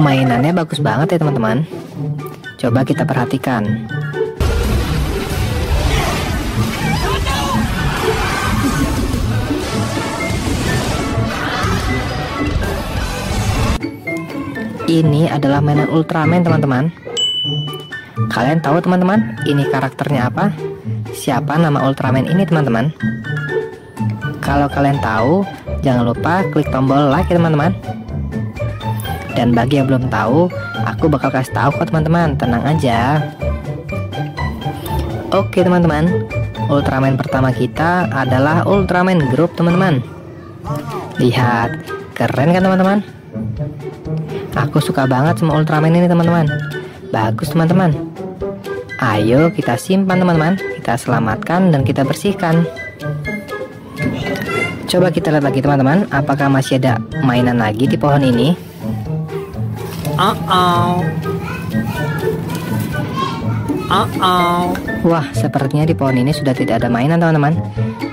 Mainannya bagus banget ya teman-teman. Coba kita perhatikan. Ini adalah mainan Ultraman teman-teman. Kalian tahu teman-teman, ini karakternya apa? Siapa nama Ultraman ini teman-teman? Kalau kalian tahu, jangan lupa klik tombol like ya teman-teman. Dan bagi yang belum tahu, aku bakal kasih tahu kok teman-teman, tenang aja. Oke teman-teman, Ultraman pertama kita adalah Ultraman Group teman-teman. Lihat, keren kan teman-teman? Aku suka banget sama Ultraman ini teman-teman. Bagus teman-teman. Ayo kita simpan teman-teman, kita selamatkan dan kita bersihkan. Coba kita lihat lagi teman-teman, apakah masih ada mainan lagi di pohon ini? Uh oh. Uh oh. Wah, sepertinya di pohon ini sudah tidak ada mainan teman-teman.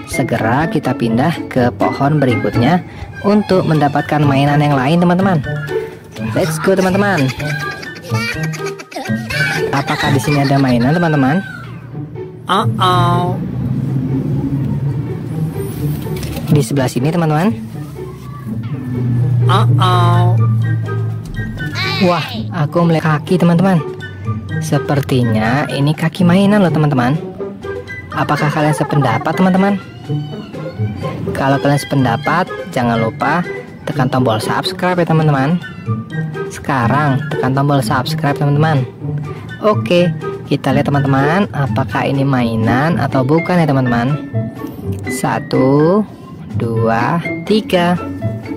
Segera kita pindah ke pohon berikutnya untuk mendapatkan mainan yang lain teman-teman. Let's go teman-teman. Apakah di sini ada mainan teman-teman? Uh oh. Di sebelah sini teman-teman. Uh oh. Wah, aku melihat kaki teman-teman. Sepertinya ini kaki mainan loh teman-teman. Apakah kalian sependapat teman-teman? Kalau kalian sependapat, jangan lupa tekan tombol subscribe ya teman-teman. Sekarang tekan tombol subscribe teman-teman. Oke, kita lihat teman-teman, apakah ini mainan atau bukan ya teman-teman. Satu, dua, tiga.